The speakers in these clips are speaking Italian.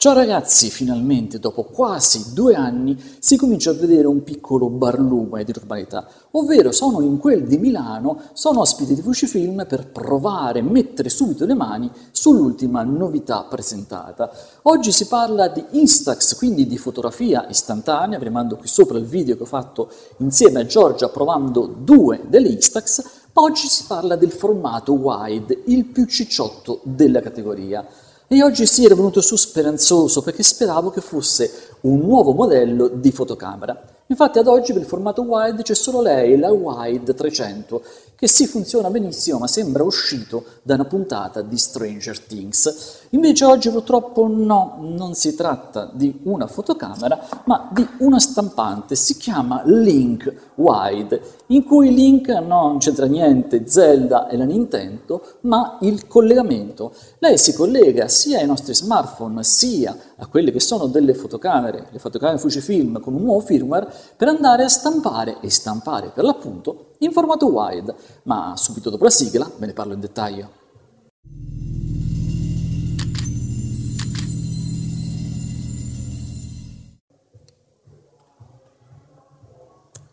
Ciao ragazzi, finalmente dopo quasi due anni si comincia a vedere un piccolo barlume di normalità, ovvero sono in quel di Milano, sono ospite di Fujifilm per provare, mettere subito le mani sull'ultima novità presentata. Oggi si parla di Instax, quindi di fotografia istantanea, vi mando qui sopra il video che ho fatto insieme a Giorgia provando due delle Instax, ma oggi si parla del formato wide, il più cicciotto della categoria. E oggi sì ero venuto su speranzoso perché speravo che fosse un nuovo modello di fotocamera. Infatti ad oggi per il formato wide c'è solo lei, la Wide 300, che sì funziona benissimo ma sembra uscito da una puntata di Stranger Things. Invece oggi purtroppo no, non si tratta di una fotocamera ma di una stampante, si chiama Link Wide, in cui Link non c'entra niente Zelda e la Nintendo, ma il collegamento. Lei si collega sia ai nostri smartphone sia a quelle che sono delle fotocamere, le fotocamere Fujifilm con un nuovo firmware, per andare a stampare e stampare per l'appunto in formato wide, ma subito dopo la sigla ve ne parlo in dettaglio.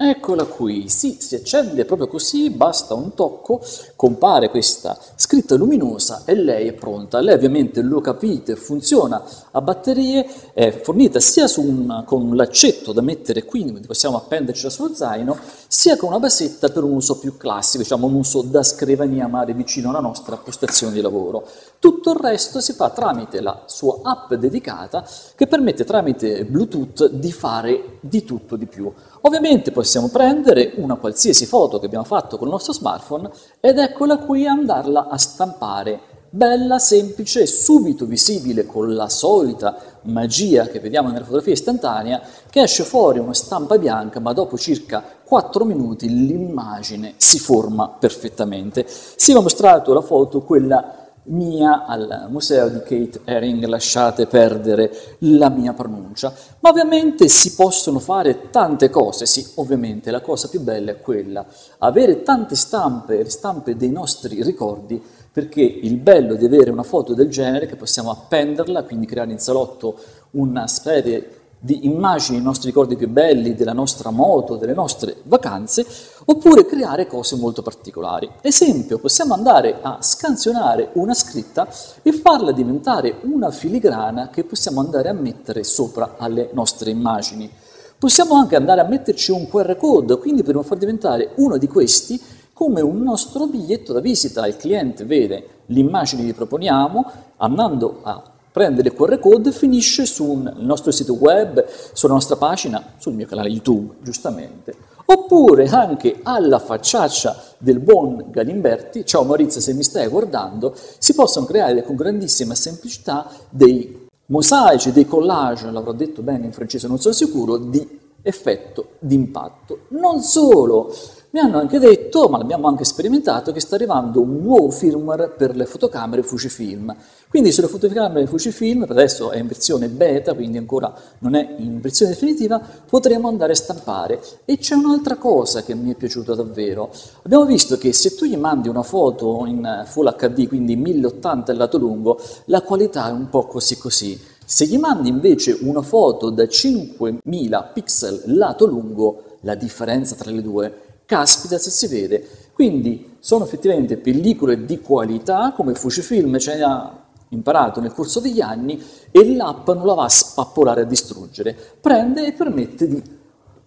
Eccola qui, sì, si accende proprio così, basta un tocco, compare questa scritta luminosa e lei è pronta. Lei ovviamente lo capite, funziona a batterie, è fornita sia un, con un laccetto da mettere qui, quindi possiamo appendercela sullo zaino, sia con una basetta per un uso più classico, diciamo un uso da scrivania mare vicino alla nostra postazione di lavoro. Tutto il resto si fa tramite la sua app dedicata che permette tramite Bluetooth di fare di tutto di più. Ovviamente possiamo prendere una qualsiasi foto che abbiamo fatto con il nostro smartphone ed eccola qui andarla a stampare. Bella, semplice, subito visibile con la solita magia che vediamo nella fotografia istantanea, che esce fuori una stampa bianca, ma dopo circa 4 minuti l'immagine si forma perfettamente. Si è mostrato la foto, quella mia al museo di Kate Herring, lasciate perdere la mia pronuncia. Ma ovviamente si possono fare tante cose, sì, ovviamente la cosa più bella è quella, avere tante stampe, le stampe dei nostri ricordi, perché il bello di avere una foto del genere, che possiamo appenderla, quindi creare in salotto una serie di immagini dei nostri ricordi più belli, della nostra moto, delle nostre vacanze, oppure creare cose molto particolari. Esempio, possiamo andare a scansionare una scritta e farla diventare una filigrana che possiamo andare a mettere sopra alle nostre immagini. Possiamo anche andare a metterci un QR code, quindi potremmo far diventare uno di questi come un nostro biglietto da visita. Il cliente vede l'immagine che proponiamo, andando a prende il QR code e finisce sul nostro sito web, sulla nostra pagina, sul mio canale YouTube, giustamente. Oppure anche alla facciaccia del buon Galimberti, ciao Maurizio se mi stai guardando, si possono creare con grandissima semplicità dei mosaici, dei collage, l'avrò detto bene in francese, non sono sicuro, di effetto d'impatto. Non solo, mi hanno anche detto, ma l'abbiamo anche sperimentato, che sta arrivando un nuovo firmware per le fotocamere Fujifilm. Quindi sulle fotocamere Fujifilm, per adesso è in versione beta, quindi ancora non è in versione definitiva, potremo andare a stampare. E c'è un'altra cosa che mi è piaciuta davvero. Abbiamo visto che se tu gli mandi una foto in Full HD, quindi 1080 il lato lungo, la qualità è un po' così così. Se gli mandi invece una foto da 5000 pixel lato lungo, la differenza tra le due caspita se si vede. Quindi sono effettivamente pellicole di qualità, come Fujifilm ce ne ha imparato nel corso degli anni, e l'app non la va a spappolare, a distruggere, prende e permette di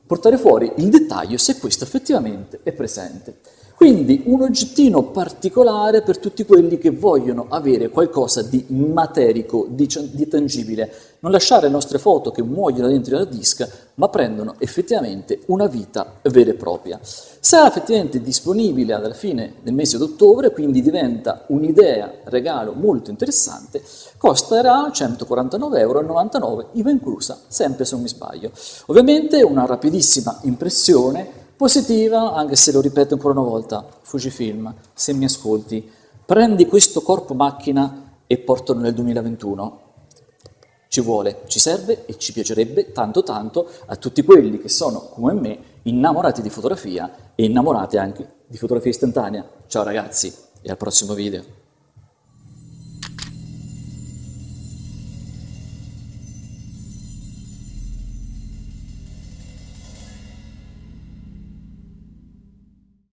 portare fuori il dettaglio se questo effettivamente è presente. Quindi un oggettino particolare per tutti quelli che vogliono avere qualcosa di materico, di, di, tangibile, non lasciare le nostre foto che muoiono dentro la disk, ma prendono effettivamente una vita vera e propria. Sarà effettivamente disponibile alla fine del mese d'ottobre, quindi diventa un'idea, regalo molto interessante, costerà 149,99 euro, IVA inclusa, sempre se non mi sbaglio. Ovviamente una rapidissima impressione, Positiva, anche se lo ripeto ancora una volta, Fujifilm, se mi ascolti, prendi questo corpo macchina e portalo nel 2021. Ci vuole, ci serve e ci piacerebbe tanto tanto a tutti quelli che sono, come me, innamorati di fotografia e innamorati anche di fotografia istantanea. Ciao ragazzi e al prossimo video.